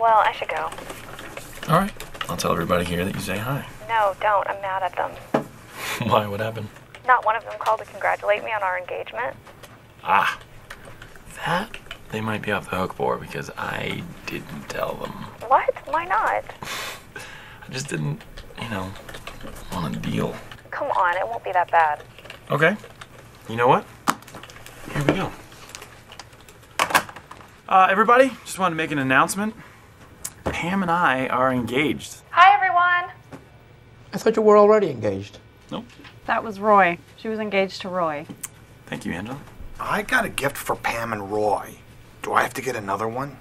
Well, I should go. All right. I'll tell everybody here that you say hi. No, don't. I'm mad at them. Why? What happened? Not one of them called to congratulate me on our engagement. Ah. That they might be off the hook for because I didn't tell them. What? Why not? I just didn't, you know, want to deal. Come on, it won't be that bad. Okay. You know what? Here we go. Uh, everybody, just wanted to make an announcement. Pam and I are engaged. Hi, everyone. I thought you were already engaged. Nope. That was Roy. She was engaged to Roy. Thank you, Angela. I got a gift for Pam and Roy. Do I have to get another one?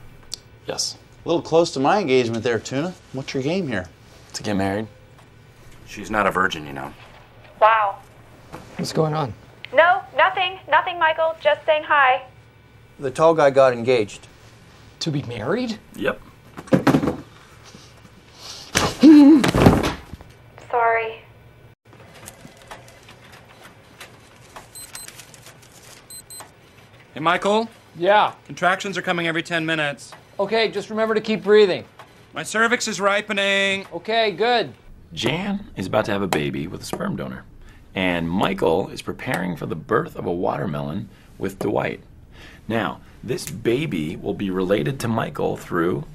Yes. A little close to my engagement there, Tuna. What's your game here? To get married. She's not a virgin, you know. Wow. What's going on? No, nothing. Nothing, Michael. Just saying hi. The tall guy got engaged. To be married? Yep. Sorry. Hey, Michael. Yeah. Contractions are coming every 10 minutes. Okay, just remember to keep breathing. My cervix is ripening. Okay, good. Jan is about to have a baby with a sperm donor, and Michael is preparing for the birth of a watermelon with Dwight. Now, this baby will be related to Michael through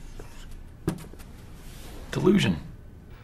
delusion.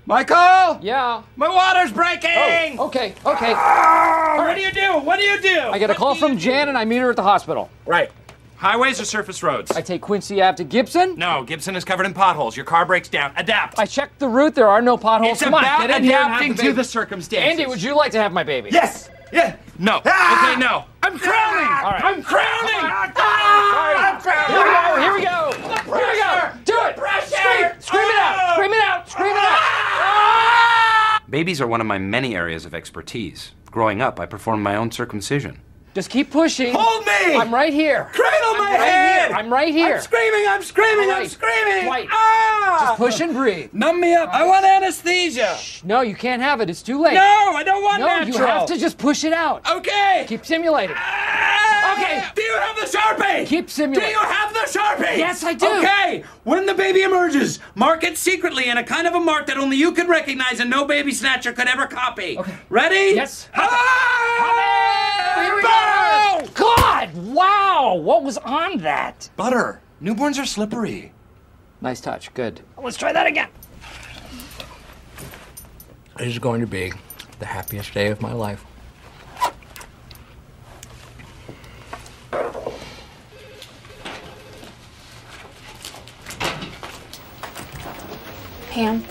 Michael! Yeah. My water's breaking! Oh, okay, okay. Ah, what do you do? What do you do? I get a call from Jan and I meet her at the hospital. Right. Highways or surface roads? I take Quincy Ave to Gibson. No, Gibson is covered in potholes. Your car breaks down. Adapt. I checked the route. There are no potholes. It's Come on, about get in here and have adapting the to the circumstances. Andy, would you like to have my baby? Yes! Yeah! No. Ah! Okay, no. I'm crowning! All right. I'm crowning! Ah! I'm Here we go. Here we go. Here we go. Do it. Scream. Scream it out. Scream it out. Scream it out. Babies are one of my many areas of expertise. Growing up, I performed my own circumcision. Just keep pushing. Hold me! I'm right here. Cradle my I'm right head! here. I'm right here. I'm screaming, I'm screaming, All I'm right. screaming! Dwight, Ah! Just push and breathe. Numb me up. I want anesthesia. Shh. No, you can't have it. It's too late. No, I don't want No, natural. you have to just push it out. Okay. Keep simulating. Ah! Okay. Do you have the Sharpie? Keep simulating. Do you have the Sharpie? Yes, I do. Okay. When the baby emerges, mark it secretly in a kind of a mark that only you could recognize and no baby snatcher could ever copy. Okay. Ready? Yes. Ah! Here we Boom! go. God, wow. What was on that? Butter. Newborns are slippery. Nice touch. Good. Let's try that again. This is going to be the happiest day of my life. Pam,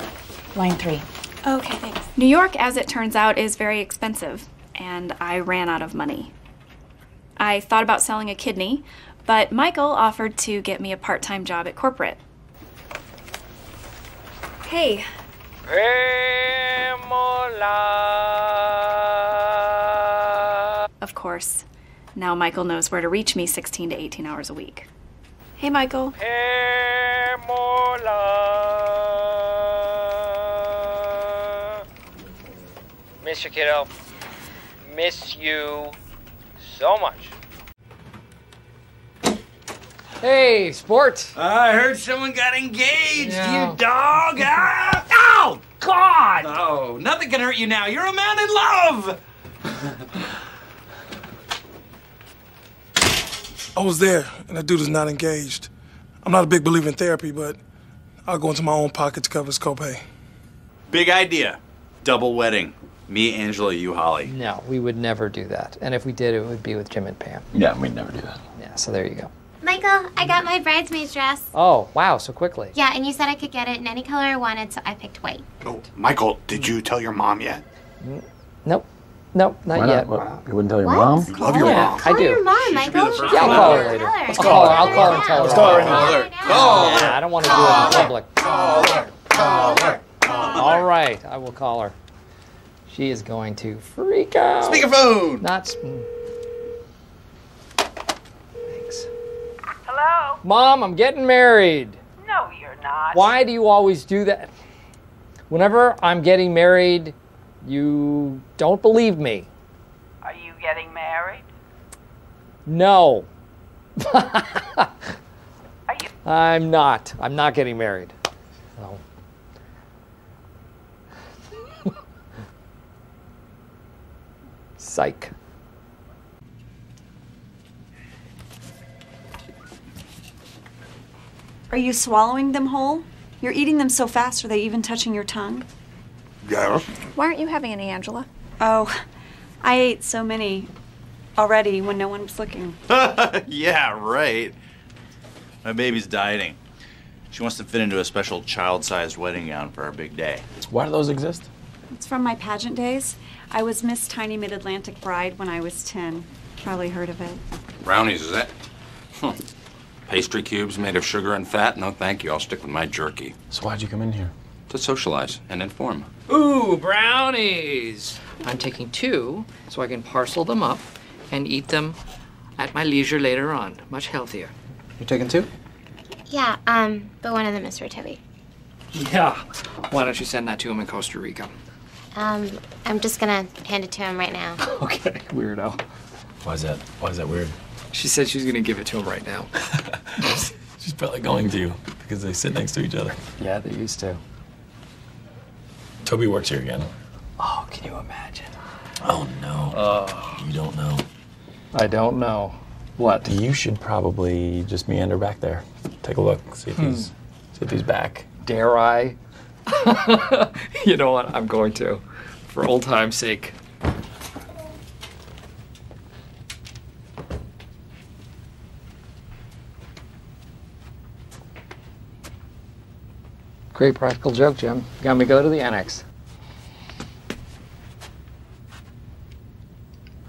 line three. Okay, thanks. New York, as it turns out, is very expensive, and I ran out of money. I thought about selling a kidney, but Michael offered to get me a part time job at corporate. Hey, of course. Now Michael knows where to reach me 16 to 18 hours a week. Hey, Michael. Miss you, kiddo. Miss you so much. Hey, sport. I heard someone got engaged, Yeah. you dog. Ah! Ow! God! Oh, nothing can hurt you now. You're a man in love. I was there, and that dude is not engaged. I'm not a big believer in therapy, but I'll go into my own pocket to cover his copay. Big idea. Double wedding. Me, Angela, you, Holly. No, we would never do that. And if we did, it would be with Jim and Pam. Yeah, we'd never do that. Yeah, so there you go. Michael, I got my bridesmaid's dress. Oh, wow, so quickly. Yeah, and you said I could get it in any color I wanted, so I picked white. Oh, Michael, did you tell your mom yet? Nope. Nope, not Why yet. What? You wouldn't tell your What? mom? You love your yeah, mom. I Call your do. mom, Michael. Yeah, I'll call her later. Let's I'll call her. I'll call her and tell her. Let's call her now. Call her. Call Yeah, I don't want to do it in public. Call her. Call her. All right, I will call her. She is going to freak out. Speakerphone. Not. s- mm. Thanks. Hello? Mom, I'm getting married. No, you're not. Why do you always do that? Whenever I'm getting married, you don't believe me. Are you getting married? No. Are you? I'm not. I'm not getting married. No. Psych. Are you swallowing them whole? You're eating them so fast, are they even touching your tongue? Yeah. Why aren't you having any, Angela? Oh, I ate so many already when no one was looking. yeah, right. My baby's dieting. She wants to fit into a special child-sized wedding gown for our big day. Why do those exist? It's from my pageant days. I was Miss Tiny Mid Atlantic Bride when I was 10. Probably heard of it. Brownies, is it? Huh. Pastry cubes made of sugar and fat? No, thank you. I'll stick with my jerky. So why'd you come in here? To socialize and inform. Ooh, brownies! I'm taking two so I can parcel them up and eat them at my leisure later on. Much healthier. You're taking two? Yeah, um, but one of them is for Toby. Yeah. Why don't you send that to him in Costa Rica? Um, I'm just gonna hand it to him right now. Okay, weirdo. Why is that? Why is that weird? She said she's gonna give it to him right now. She's probably going to because they sit next to each other. Yeah, they used to. Toby works here again. Oh, can you imagine? Oh no. Oh. You don't know. I don't know. What? You should probably just meander back there. Take a look. See if Hmm. he's see if he's back. Dare I? you know what? I'm going to. For old time's sake. Great practical joke, Jim. Got me go to the annex.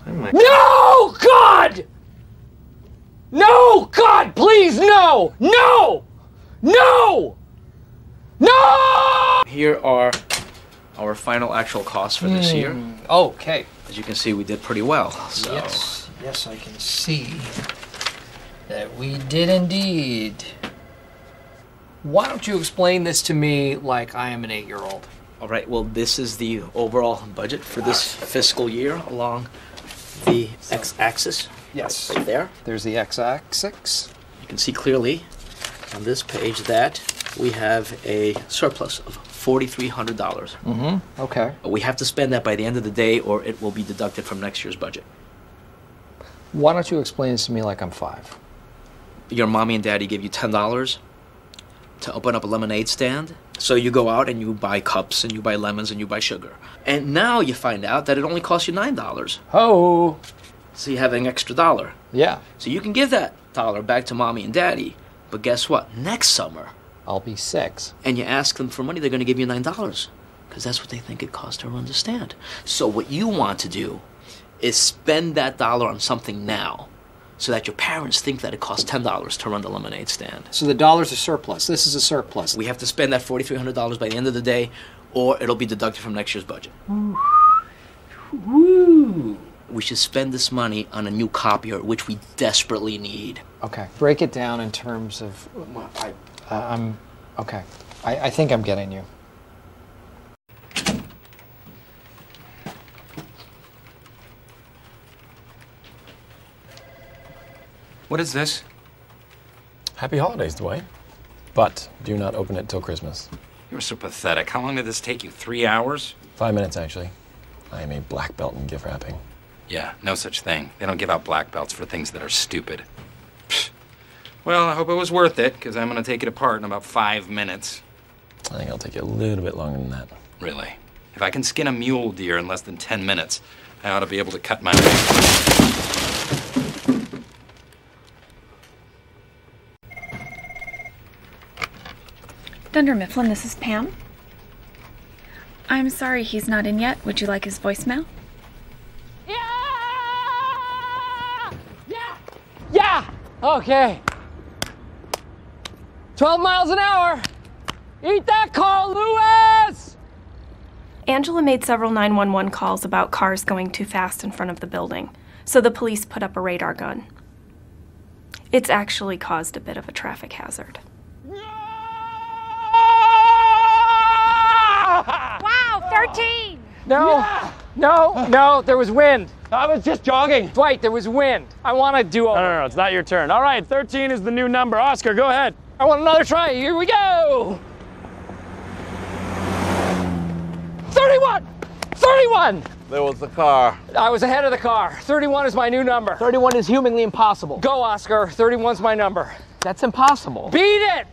No, God! No, God, please, no! No! No! Here are our final actual costs for this year. Hmm. Okay. As you can see, we did pretty well. So Yes, yes, I can see that we did indeed. Why don't you explain this to me like I am an eight year old? All right, well, this is the overall budget for this fiscal year along the x-axis. Yes. Right there. There's the x axis. You can see clearly on this page that we have a surplus of $4,300. Mm-hmm. Okay. We have to spend that by the end of the day or it will be deducted from next year's budget. Why don't you explain this to me like I'm five? Your mommy and daddy give you $10 to open up a lemonade stand. So you go out and you buy cups and you buy lemons and you buy sugar. And now you find out that it only costs you $9. Oh. So you have an extra dollar. Yeah. So you can give that dollar back to mommy and daddy. But guess what? Next summer, I'll be six. and you ask them for money, they're going to give you nine dollars because that's what they think it costs to run the stand. So what you want to do is spend that dollar on something now, so that your parents think that it costs ten dollars to run the lemonade stand. So the dollar's a surplus. This is a surplus. We have to spend that forty three hundred dollars by the end of the day, or it'll be deducted from next year's budget. Woo! We should spend this money on a new copier, which we desperately need. Okay. Break it down in terms of. I, uh, I'm. Okay. I, I think I'm getting you. What is this? Happy holidays, Dwight. But do not open it till Christmas. You're so pathetic. How long did this take you? Three hours? Five minutes, actually. I am a black belt in gift wrapping. Yeah, no such thing. They don't give out black belts for things that are stupid. Psh. Well, I hope it was worth it, because I'm going to take it apart in about five minutes. I think it'll take you a little bit longer than that. Really? If I can skin a mule deer in less than 10 minutes, I ought to be able to cut my. Dunder Mifflin, this is Pam. I'm sorry he's not in yet. Would you like his voicemail? Yeah! Yeah! Yeah! Okay. 12 miles an hour! Eat that, Carl Lewis! Angela made several 911 calls about cars going too fast in front of the building, so the police put up a radar gun. It's actually caused a bit of a traffic hazard. Wow, 13! No, no, no, there was wind. I was just jogging. Dwight, there was wind. I want to do No, no, no, it's not your turn. All right, 13 is the new number. Oscar, go ahead. I want another try. Here we go. 31! 31! There was the car. I was ahead of the car. 31 is my new number. 31 is humanly impossible. Go, Oscar. 31's my number. That's impossible. Beat it!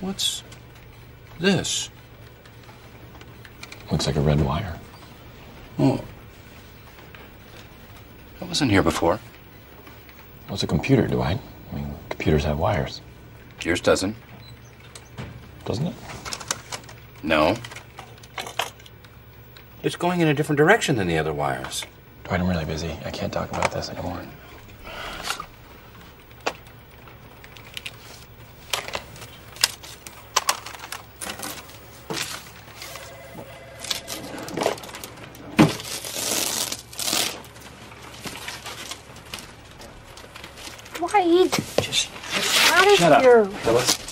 What's this? Looks like a red wire. Oh. I wasn't here before. Well, it's a computer, Dwight. I mean, computers have wires, Yours doesn't. doesn't it? No. It's going in a different direction than the other wires. Dwight, I'm really busy. I can't talk about this anymore. Dwight. Just out of Shut here. up, Phyllis.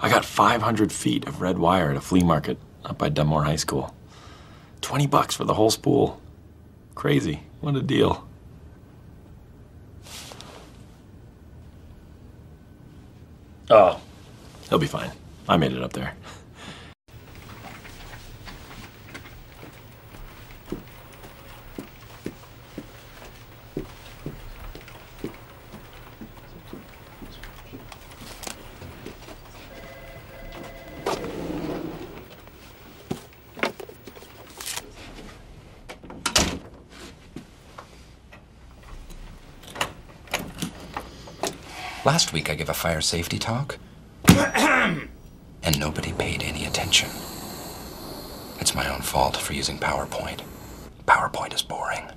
I got 500 feet of red wire at a flea market up by Dunmore High School. 20 bucks for the whole spool. Crazy. What a deal. Oh, he'll be fine. I made it up there. Last week I gave a fire safety talk, and nobody paid any attention. It's my own fault for using PowerPoint. PowerPoint is boring.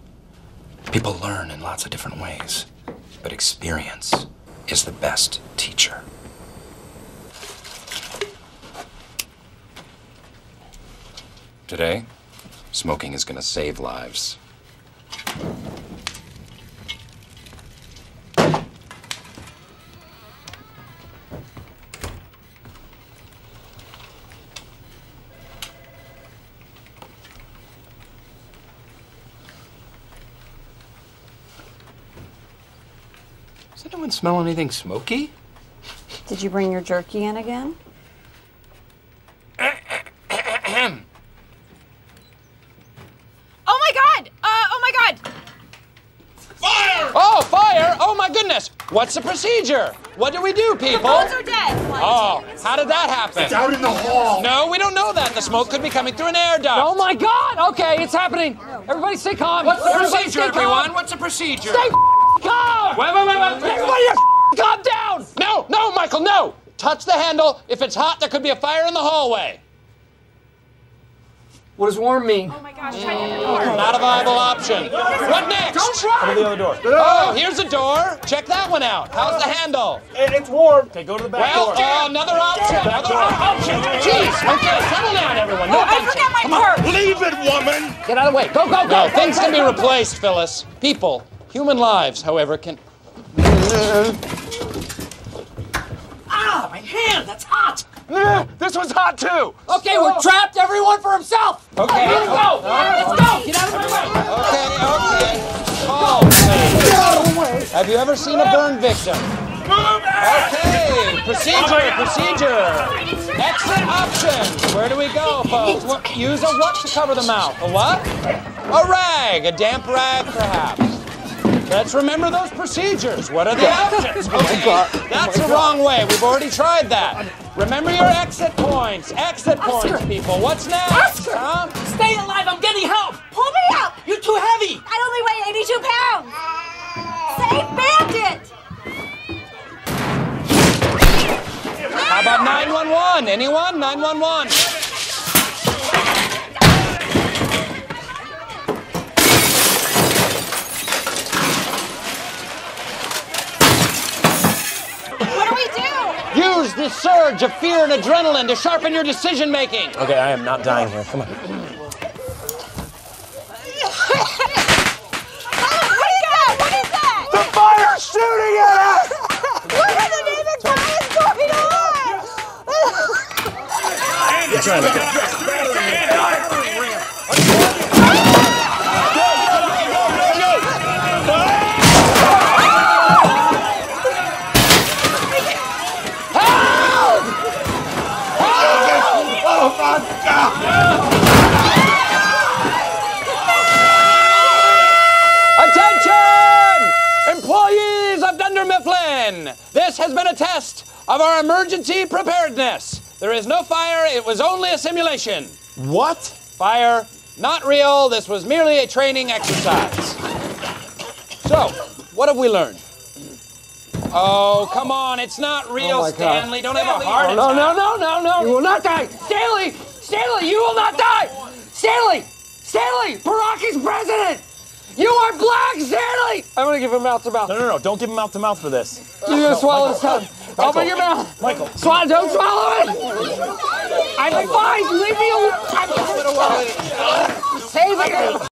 People learn in lots of different ways, but experience is the best teacher. Today, smoking is going to save lives. Smell anything smoky? Did you bring your jerky in again? Oh my god! Uh, oh my god! Fire! Oh, fire! Oh my goodness! What's the procedure? What do we do, people? phones are dead. Oh, how did that happen? It's out in the hall. No, we don't know that. The smoke could be coming through an air duct. Oh my God! Okay, it's happening. Everybody stay calm. What's the Everybody procedure, stay calm. everyone? What's the procedure? Stay calm. Wait, wait, wait, wait, wait. Everybody just calm down. No, no, Michael, no! Touch the handle. If it's hot, there could be a fire in the hallway. What does warm mean? Oh my gosh, try the door. Not a viable option. What next? Don't try. Go to the other door. Oh, here's a door. Check that one out. How's the handle? It's warm. Okay, go to the back Well, door. uh, another option. Another option. Jeez. Okay, settle down, everyone. No Oh, I forgot my Come purse. Leave it, woman. Get out of the way. Go, go, go. No, things can be replaced, Phyllis. People, human lives, however, can. Ah, my hand, that's hot. This was hot too. Okay, we're trapped. Everyone for himself. Okay. Here we go. Let's go. Get out of my way. Okay, okay. Calm, please. Have you ever seen a burn victim? Okay, procedure, procedure. Exit options. Where do we go, folks? Use a what to cover the mouth? A what? A rag, a damp rag, perhaps. Let's remember those procedures. What are the options? Oh okay, oh that's the wrong way. We've already tried that. Remember your exit points. Exit points, people. What's next? Oscar! Huh? Stay alive, I'm getting help. Pull me up! You're too heavy. I only weigh 82 pounds! Save Bandit! How about 911? Anyone? 911. sudden surge of fear and adrenaline to sharpen your decision making. Okay, I am not dying here. Come on. The fire's shooting at us! what in the name of God is going on? You're trying to Mifflin! This has been a test of our emergency preparedness. There is no fire, it was only a simulation. What? Fire, not real, this was merely a training exercise. So, what have we learned? Oh, come on, it's not real, Oh my God. Stanley. Don't have a heart attack. no, attack. no, no, no, no. You will not die. Stanley! Stanley, you will not die! Stanley! Stanley! Barack is president! You are black, Stanley! I'm gonna give him mouth to mouth. No, no, no! Don't give him mouth to mouth for this. You're gonna swallow his tongue. Open your mouth. Michael. Swallow, don't swallow it! I'm fine, leave me alone. I'm... Save it!